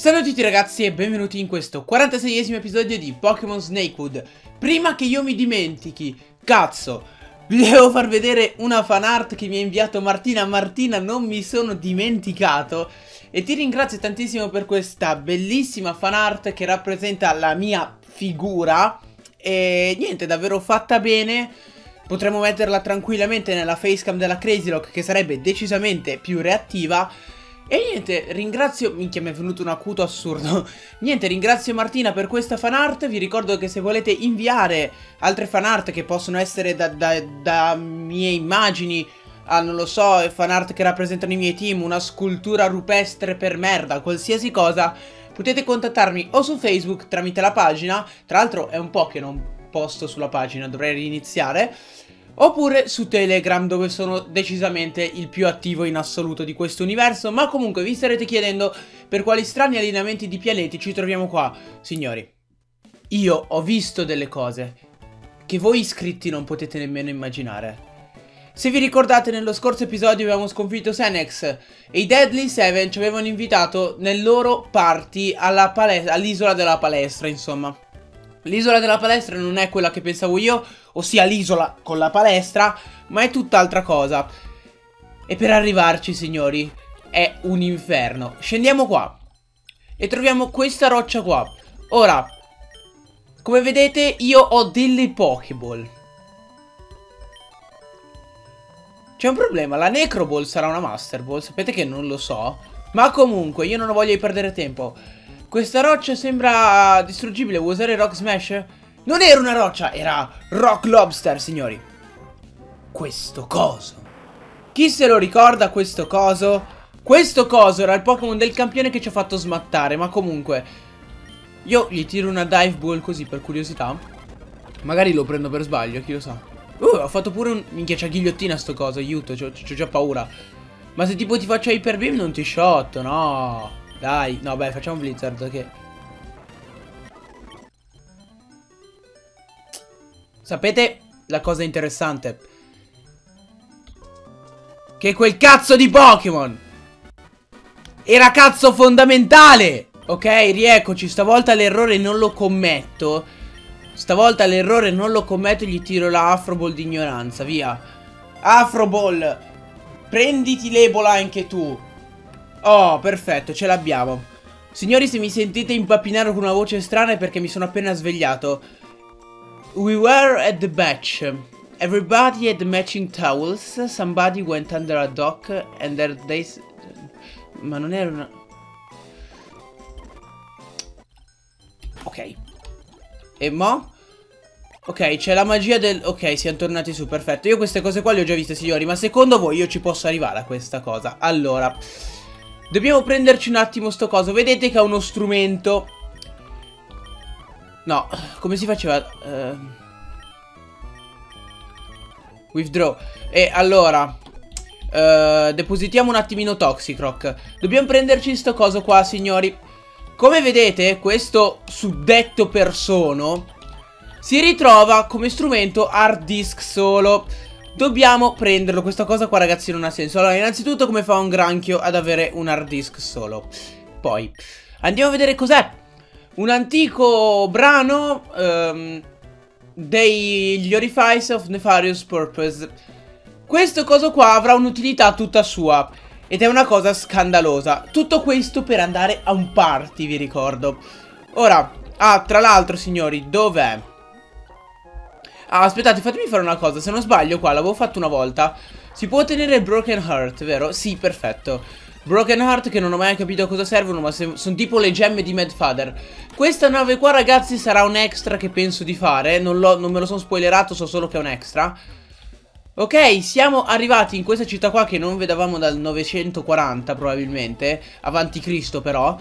Salve a tutti ragazzi e benvenuti in questo 46esimo episodio di Pokémon Snakewood. Prima che io mi dimentichi, cazzo, vi devo far vedere una fanart che mi ha inviato Martina. Martina, non mi sono dimenticato. E ti ringrazio tantissimo per questa bellissima fanart che rappresenta la mia figura. E niente, davvero fatta bene. Potremmo metterla tranquillamente nella facecam della Crazy Lock che sarebbe decisamente più reattiva e niente, ringrazio... Minchia, mi è venuto un acuto assurdo. niente, ringrazio Martina per questa fanart. Vi ricordo che se volete inviare altre fanart che possono essere da, da, da mie immagini a, non lo so, fanart che rappresentano i miei team, una scultura rupestre per merda, qualsiasi cosa, potete contattarmi o su Facebook tramite la pagina. Tra l'altro è un po' che non posto sulla pagina, dovrei riniziare. Oppure su Telegram dove sono decisamente il più attivo in assoluto di questo universo. Ma comunque vi starete chiedendo per quali strani allineamenti di pianeti ci troviamo qua Signori, io ho visto delle cose che voi iscritti non potete nemmeno immaginare. Se vi ricordate nello scorso episodio abbiamo sconfitto Senex e i Deadly Seven ci avevano invitato nel loro party all'isola della palestra insomma L'isola della palestra non è quella che pensavo io, ossia l'isola con la palestra, ma è tutt'altra cosa. E per arrivarci, signori, è un inferno. Scendiamo qua e troviamo questa roccia qua. Ora, come vedete, io ho delle Pokéball. C'è un problema, la Necroball sarà una Master Ball, sapete che non lo so. Ma comunque, io non voglio perdere tempo. Questa roccia sembra distruggibile, vuoi usare Rock Smash? Non era una roccia, era Rock Lobster, signori. Questo coso. Chi se lo ricorda questo coso? Questo coso era il Pokémon del campione che ci ha fatto smattare, ma comunque... Io gli tiro una Dive Ball così per curiosità. Magari lo prendo per sbaglio, chi lo sa. Uh, ho fatto pure un... Minchia, c'ha ghigliottina sto coso, aiuto, c'ho già paura. Ma se tipo ti faccio Hyper Beam non ti shot, no. Dai, no beh, facciamo Blizzard che... Sapete la cosa interessante? Che quel cazzo di Pokémon era cazzo fondamentale! Ok, rieccoci, stavolta l'errore non lo commetto. Stavolta l'errore non lo commetto e gli tiro la Afro Ball di ignoranza, via. Afro Ball, prenditi l'Ebola anche tu. Oh, perfetto, ce l'abbiamo. Signori, se mi sentite impapinare con una voce strana è perché mi sono appena svegliato. We were at the beach. Everybody had matching towels. Somebody went under a dock and there they... Ma non era una... Ok. E mo? Ok, c'è la magia del... Ok, siamo tornati su, perfetto. Io queste cose qua le ho già viste, signori, ma secondo voi io ci posso arrivare a questa cosa? Allora... Dobbiamo prenderci un attimo sto coso. Vedete che ha uno strumento. No, come si faceva? Uh... Withdraw. E allora... Uh, depositiamo un attimino Toxicroc. Dobbiamo prenderci sto coso qua, signori. Come vedete, questo suddetto persono si ritrova come strumento hard disk solo. Dobbiamo prenderlo, questa cosa qua ragazzi non ha senso. Allora innanzitutto come fa un granchio ad avere un hard disk solo? Poi andiamo a vedere cos'è. Un antico brano um, Degli Orifice of Nefarious Purpose. Questo coso qua avrà un'utilità tutta sua Ed è una cosa scandalosa. Tutto questo per andare a un party vi ricordo. Ora, ah tra l'altro signori, dov'è? Ah, aspettate, fatemi fare una cosa. Se non sbaglio qua, l'avevo fatto una volta. Si può ottenere Broken Heart, vero? Sì, perfetto. Broken Heart che non ho mai capito a cosa servono ma sono tipo le gemme di Mad Father Questa nave qua ragazzi sarà un extra che penso di fare Non, non me lo sono spoilerato so solo che è un extra Ok siamo arrivati in questa città qua che non vedevamo dal 940 probabilmente Avanti Cristo però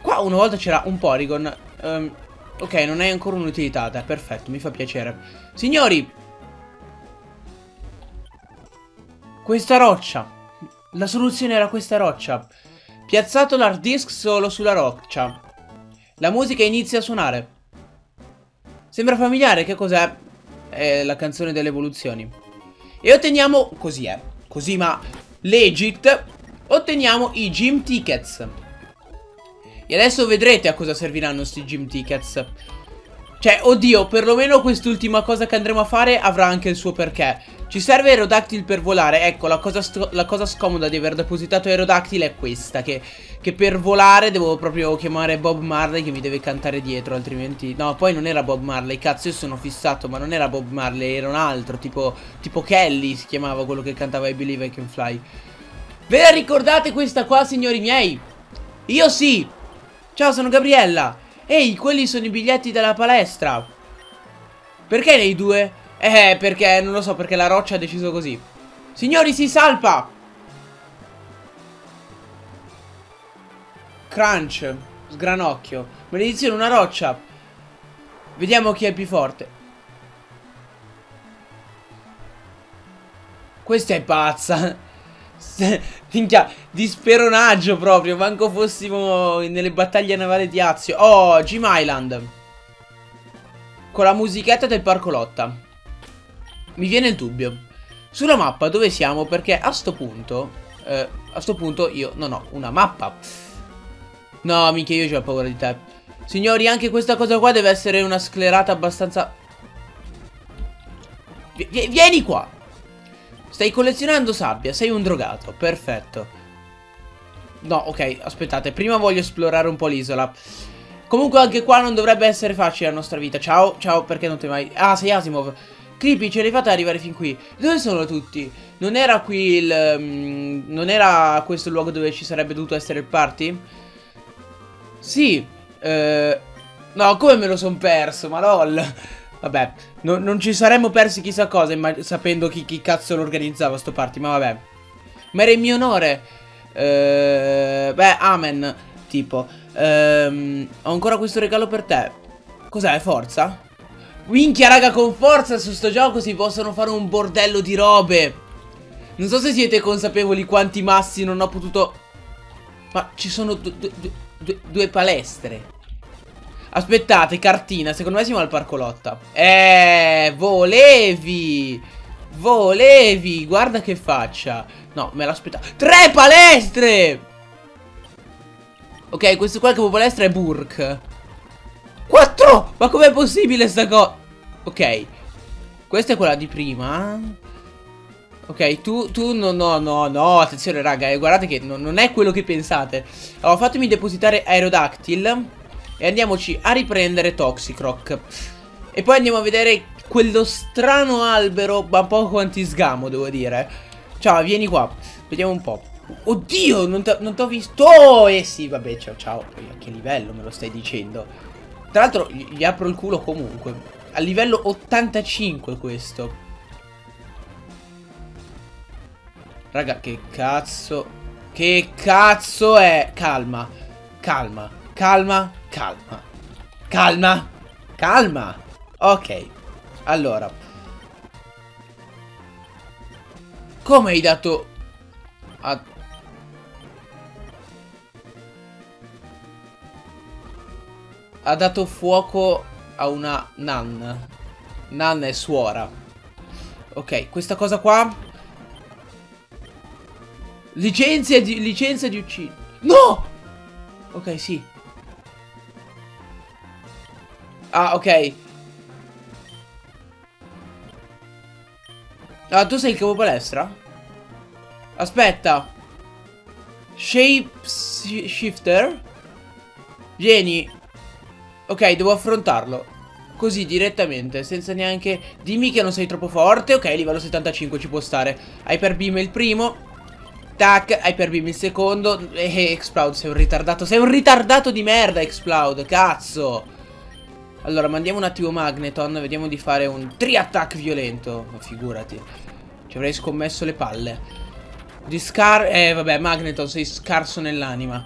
Qua una volta c'era un Porygon um, Ok, non hai ancora un'utilità, perfetto, mi fa piacere. Signori! Questa roccia. La soluzione era questa roccia. Piazzato l'hard disk solo sulla roccia. La musica inizia a suonare. Sembra familiare, che cos'è? È la canzone delle evoluzioni. E otteniamo, così è, così ma legit, otteniamo i gym tickets. E adesso vedrete a cosa serviranno sti gym tickets. Cioè, oddio, perlomeno quest'ultima cosa che andremo a fare avrà anche il suo perché. Ci serve Aerodactyl per volare. Ecco, la cosa, la cosa scomoda di aver depositato Aerodactyl è questa. Che, che, per volare devo proprio chiamare Bob Marley che mi deve cantare dietro. Altrimenti... No, poi non era Bob Marley. Cazzo, io sono fissato. Ma non era Bob Marley, era un altro. Tipo, tipo Kelly si chiamava quello che cantava I Believe I Can Fly. Ve la ricordate questa qua, signori miei? Io sì. Ciao, sono Gabriella. Ehi, quelli sono i biglietti della palestra. Perché nei due? Eh, perché non lo so, perché la roccia ha deciso così. Signori, si salpa! Crunch. Sgranocchio. Maledizione, una roccia. Vediamo chi è più forte. Questa è pazza. Minchia, di speronaggio proprio. Manco fossimo nelle battaglie navali di Azio. Oh, Jim Island. Con la musichetta del parco lotta. Mi viene il dubbio. Sulla mappa dove siamo? Perché a sto punto... Eh, a sto punto io non ho una mappa. No, minchia, io ho paura di te. Signori, anche questa cosa qua deve essere una sclerata abbastanza... V vieni qua. Stai collezionando sabbia, sei un drogato, perfetto. No, ok, aspettate, prima voglio esplorare un po' l'isola. Comunque anche qua non dovrebbe essere facile la nostra vita. Ciao, ciao, perché non ti mai... Ah, sei Asimov. Creepy, ce l'hai fatta arrivare fin qui. Dove sono tutti? Non era qui il... Um, non era questo il luogo dove ci sarebbe dovuto essere il party? Sì. Eh, no, come me lo son perso, ma lol. Vabbè, no, non ci saremmo persi chissà cosa sapendo chi, chi, cazzo lo organizzava sto party, ma vabbè. Ma era il mio onore. Uh, beh, amen, tipo. Uh, ho ancora questo regalo per te. Cos'è, forza? Minchia, raga, con forza su sto gioco si possono fare un bordello di robe. Non so se siete consapevoli quanti massi non ho potuto... Ma ci sono due palestre. Aspettate, cartina, secondo me siamo al parco lotta. Eh, volevi! Volevi! Guarda che faccia. No, me l'aspettavo. Tre palestre! Ok, questo qua che palestra è Burk. Quattro! Ma com'è possibile sta cosa? Ok. Questa è quella di prima. Ok, tu, tu, no, no, no, no, attenzione raga, eh, guardate che no, non è quello che pensate. Allora, fatemi depositare Aerodactyl. E andiamoci a riprendere Toxicroc E poi andiamo a vedere quello strano albero Ma poco antisgamo devo dire. Ciao vieni qua. Vediamo un po' Oddio non ti ho visto. Oh, Eh sì vabbè ciao ciao. A che livello me lo stai dicendo? Tra l'altro gli apro il culo comunque. A livello 85 questo. Raga che cazzo Che cazzo è? Calma Calma Calma Calma. Calma. Calma. Ok. Allora. Come hai dato... A... Ha dato fuoco a una nan. Nan è suora. Ok, questa cosa qua... Licenzia di, licenzia di uccidere. No! Ok, sì. Ah, ok. Ah, tu sei il capo palestra? Aspetta. Shape shifter? Vieni. Ok, devo affrontarlo. Così, direttamente, senza neanche... Dimmi che non sei troppo forte. Ok, livello 75 ci può stare. Hyper Beam il primo. Tac, Hyper Beam il secondo. E eh, Explode, sei un ritardato. Sei un ritardato di merda, Explode. Cazzo. Allora, mandiamo un attimo Magneton, vediamo di fare un tri-attack violento. Ma figurati. Ci avrei scommesso le palle. Di scar... Eh, vabbè, Magneton, sei scarso nell'anima.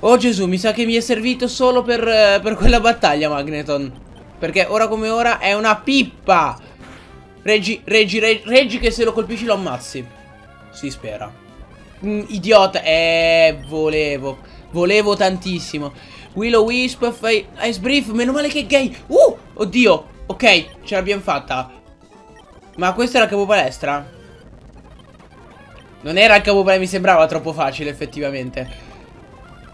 Oh Gesù, mi sa che mi è servito solo per, eh, per quella battaglia, Magneton. Perché ora come ora è una pippa. Reggi, reggi, reggi, reggi che se lo colpisci lo ammazzi. Si spera. Mm, idiota. Eh, volevo. Volevo tantissimo. Willow Wisp, Ice Brief, meno male che è gay. Uh, oddio. Ok, ce l'abbiamo fatta. Ma questo era il capo palestra? Non era il capo palestra, mi sembrava troppo facile effettivamente.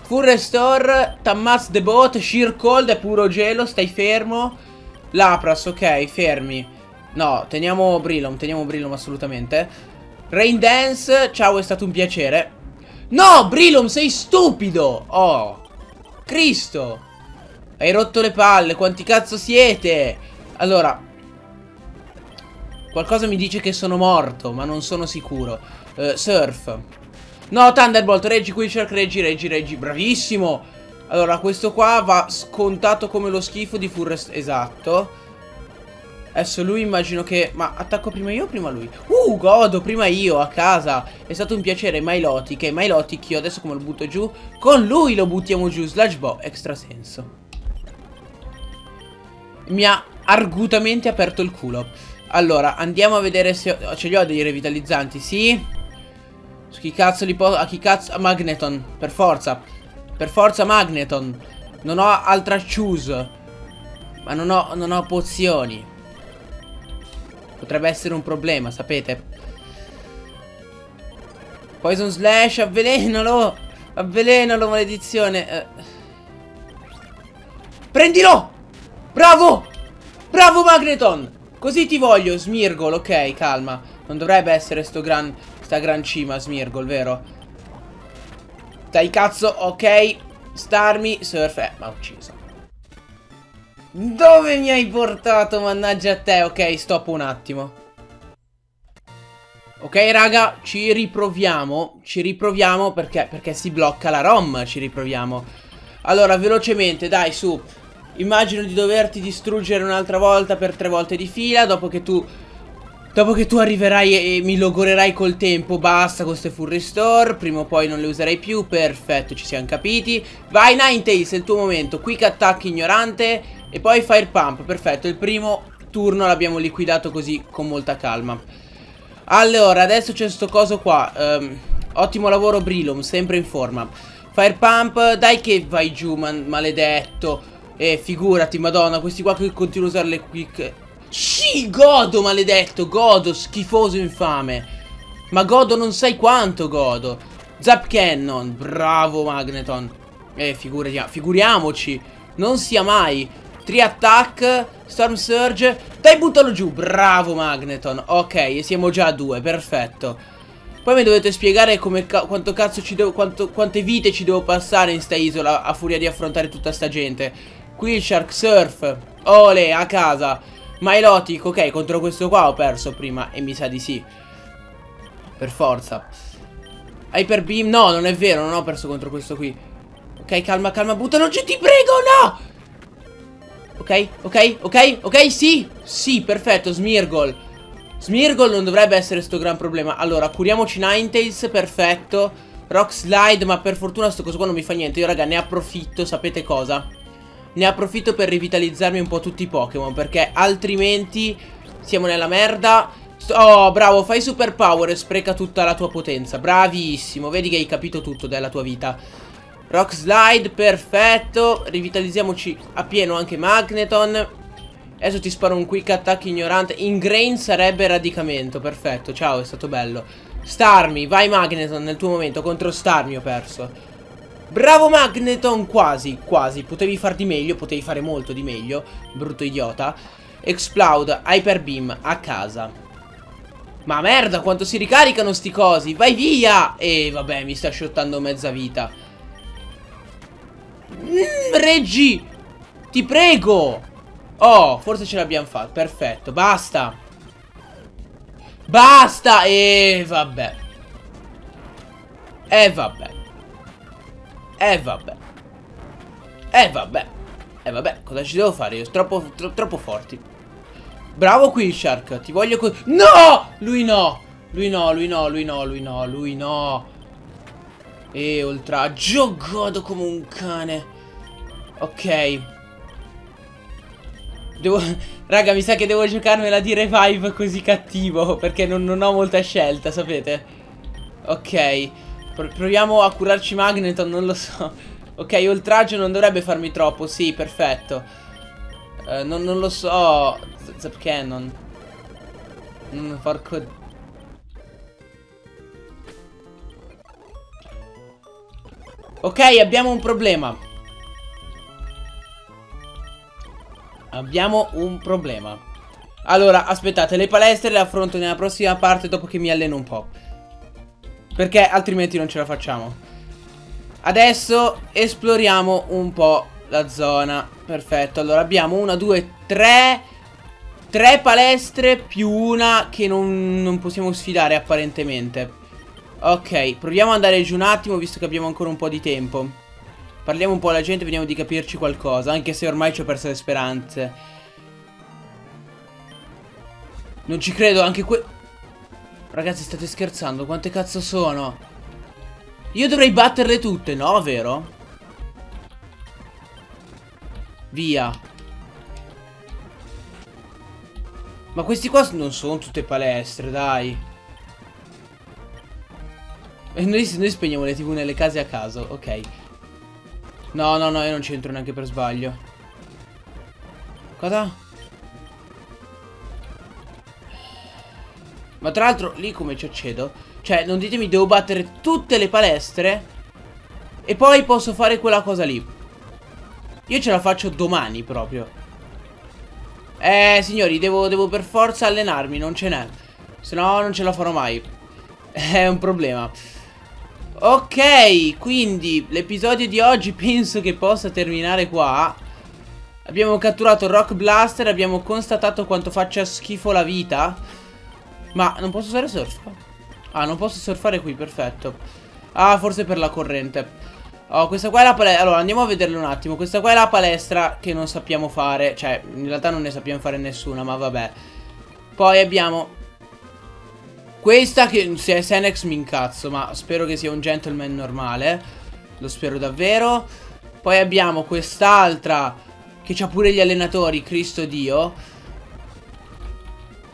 Full restore, Tammaz the bot, sheer cold, è puro gelo, stai fermo. Lapras, ok, fermi. No, teniamo Brilom, teniamo Brilom assolutamente. Rain Dance, ciao, è stato un piacere. No, Brilom, sei stupido! Oh, Cristo! Hai rotto le palle, quanti cazzo siete? Allora, qualcosa mi dice che sono morto, ma non sono sicuro. Uh, surf. No, Thunderbolt, reggi, Quillshark, reggi, reggi, reggi. Bravissimo! Allora, questo qua va scontato come lo schifo di Furrest. Esatto. Adesso lui immagino che... Ma attacco prima io o prima lui? Uh, godo, prima io, a casa. È stato un piacere, Mailotic. E Mailotic io adesso come lo butto giù? Con lui lo buttiamo giù. Sludge Bow, extra senso. Mi ha argutamente aperto il culo. Allora, andiamo a vedere se... Ce li ho dei revitalizzanti, sì. Su chi cazzo li posso... A chi cazzo... A Magneton, per forza. Per forza Magneton. Non ho altra choose. Ma non ho, non ho pozioni. Potrebbe essere un problema, sapete? Poison Slash, avvelenalo! Avvelenalo, maledizione! Eh. Prendilo! Bravo! Bravo Magneton! Così ti voglio, Smirgol, ok, calma. Non dovrebbe essere sto gran, sta gran cima, Smirgol, vero? Dai cazzo, ok. Starmi, surf, eh, ma ucciso. Dove mi hai portato, mannaggia a te? Ok, stop un attimo. Ok, raga, ci riproviamo. Ci riproviamo perché, perché si blocca la ROM. Ci riproviamo. Allora, velocemente, dai, su. Immagino di doverti distruggere un'altra volta per tre volte di fila. Dopo che tu... Dopo che tu arriverai e mi logorerai col tempo, basta con queste full restore, prima o poi non le userai più, perfetto, ci siamo capiti. Vai Ninetales, è il tuo momento, quick attack ignorante, e poi Fire Pump, perfetto, il primo turno l'abbiamo liquidato così con molta calma. Allora, adesso c'è sto coso qua. Um, ottimo lavoro Brilum, sempre in forma. Fire Pump, dai che vai giù, man maledetto. Eh, figurati, madonna, questi qua che continuano a usare le quick... Sì, godo, maledetto, godo, schifoso infame. Ma godo non sai quanto godo. Zap Cannon, bravo Magneton. Eh, figurati, figuriamoci. Non sia mai. Tree Attack, Storm Surge. Dai, buttalo giù. Bravo, Magneton. Ok, e siamo già a due. Perfetto. Poi mi dovete spiegare come ca quanto cazzo ci devo. Quanto, quante vite ci devo passare in sta isola a furia di affrontare tutta sta gente. Qui Shark Surf. Ole, a casa. Milotic, ok, contro questo qua ho perso prima. E mi sa di sì. Per forza. Hyper Beam. No, non è vero, non ho perso contro questo qui. Ok, calma, calma, buttalo giù, ti prego, no! Ok, ok, ok, ok, sì? Sì, perfetto, Smirgol. Smirgol non dovrebbe essere sto gran problema. Allora, curiamoci Ninetales, perfetto. Rock Slide, ma per fortuna sto coso qua non mi fa niente. Io raga ne approfitto, sapete cosa? Ne approfitto per rivitalizzarmi un po' tutti i Pokémon Perché altrimenti siamo nella merda. Oh, bravo, fai super power e spreca tutta la tua potenza. Bravissimo, vedi che hai capito tutto della tua vita Rock Slide, perfetto. Rivitalizziamoci a pieno anche Magneton. Adesso ti sparo un quick attack ignorante. Ingrain sarebbe radicamento Perfetto, ciao, è stato bello. Starmi, vai Magneton nel tuo momento. Contro Starmi ho perso. Bravo Magneton, quasi, quasi. Potevi far di meglio, potevi fare molto di meglio Brutto idiota. Explode, Hyper Beam, a casa. Ma merda, quanto si ricaricano sti cosi. Vai via! E vabbè, mi sta shottando mezza vita Mm, Reggi! Ti prego! Oh, forse ce l'abbiamo fatta. Perfetto, basta. Basta! E vabbè. E vabbè. E vabbè. E vabbè. E vabbè, cosa ci devo fare io? Troppo, tro troppo forti. Bravo qui, Shark. Ti voglio. No! Lui no! Lui no, lui no, lui no, lui no, lui no. E oltraggio. Godo come un cane. Ok. Devo... Raga, mi sa che devo giocarmela di revive così cattivo. Perché non, non ho molta scelta, sapete? Ok. Pro proviamo a curarci Magneton, non lo so. Ok, oltraggio non dovrebbe farmi troppo. Sì, perfetto. Uh, non, non, lo so. Zap Cannon. Mm, porco... Ok, abbiamo un problema. Abbiamo un problema. Allora, aspettate, le palestre le affronto nella prossima parte dopo che mi alleno un po'. Perché altrimenti non ce la facciamo. Adesso esploriamo un po' la zona. Perfetto, allora abbiamo una, due, tre... Tre palestre più una che non, non possiamo sfidare apparentemente. Ok, proviamo ad andare giù un attimo visto che abbiamo ancora un po' di tempo. Parliamo un po' alla gente, vediamo di capirci qualcosa, anche se ormai ci ho perso le speranze. Non ci credo, anche que... Ragazzi, state scherzando? Quante cazzo sono? Io dovrei batterle tutte, no? Vero? Via. Ma questi qua non sono tutte palestre, dai. E noi, noi spegniamo le tv nelle case a caso, ok. No, no, no, io non c'entro neanche per sbaglio. Cosa? Ma tra l'altro, lì come ci accedo? Cioè, non ditemi, devo battere tutte le palestre e poi posso fare quella cosa lì. Io ce la faccio domani proprio. Eh, signori, devo, devo per forza allenarmi, non ce n'è. Se no non ce la farò mai. È un problema. Ok, quindi l'episodio di oggi penso che possa terminare qua. Abbiamo catturato Rock Blaster, abbiamo constatato quanto faccia schifo la vita. Ma non posso usare surf? Ah, non posso surfare qui, perfetto. Ah, forse per la corrente. Oh, questa qua è la palestra. Allora, andiamo a vederla un attimo. Questa qua è la palestra che non sappiamo fare. Cioè, in realtà non ne sappiamo fare nessuna, ma vabbè. Poi abbiamo... Questa che se è Senex mi incazzo, ma spero che sia un gentleman normale. Lo spero davvero. Poi abbiamo quest'altra che ha pure gli allenatori, Cristo Dio.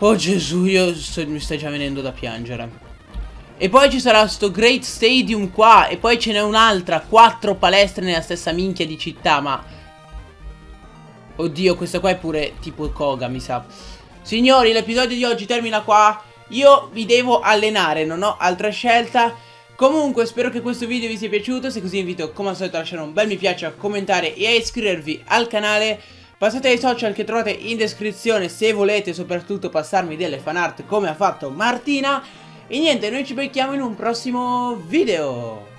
Oh Gesù, io sto, mi stai già venendo da piangere. E poi ci sarà sto Great Stadium qua E poi ce n'è un'altra Quattro palestre nella stessa minchia di città Ma Oddio questa qua è pure tipo Koga mi sa Signori l'episodio di oggi termina qua Io vi devo allenare Non ho altra scelta. Comunque spero che questo video vi sia piaciuto. Se così invito come al solito a lasciare un bel mi piace A commentare e a iscrivervi al canale. Passate ai social che trovate in descrizione Se volete soprattutto passarmi delle fan art Come ha fatto Martina. E niente, noi ci becchiamo in un prossimo video.